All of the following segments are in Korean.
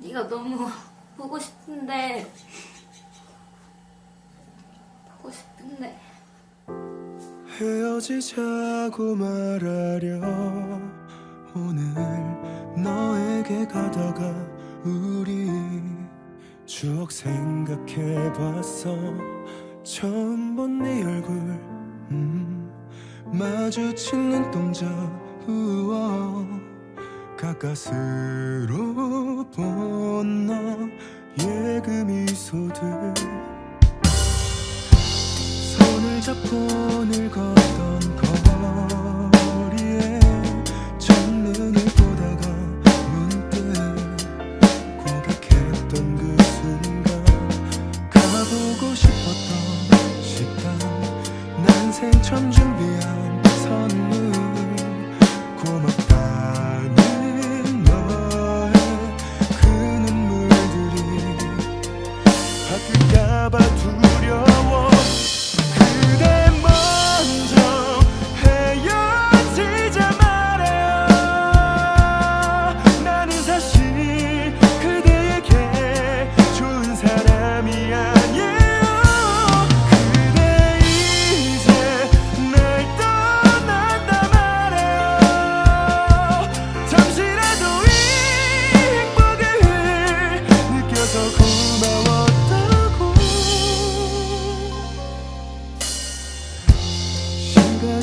네가 너무 보고 싶은데 보고 싶은데. 헤어지자고 말하려 오늘 너에게 가다가 우리 추억 생각해봤어 처음 본 네 얼굴 음, 마주친 눈동자 우와 가까스로 본 너의 그 미소들. 손을 잡고 늘 걷던 거리에 첫눈을 보다가 문득 고백했던 그 순간 가보고 싶었던 식당 난생 처음 준비한 선물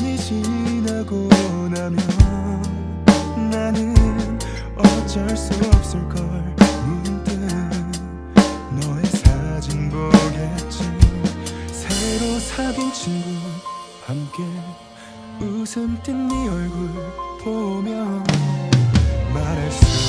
시간이 지나고 나면 나는 어쩔 수 없을걸. 문득 너의 사진 보겠지. 새로 사귄 친구 함께 웃음 띤 네 얼굴 보면 말할 수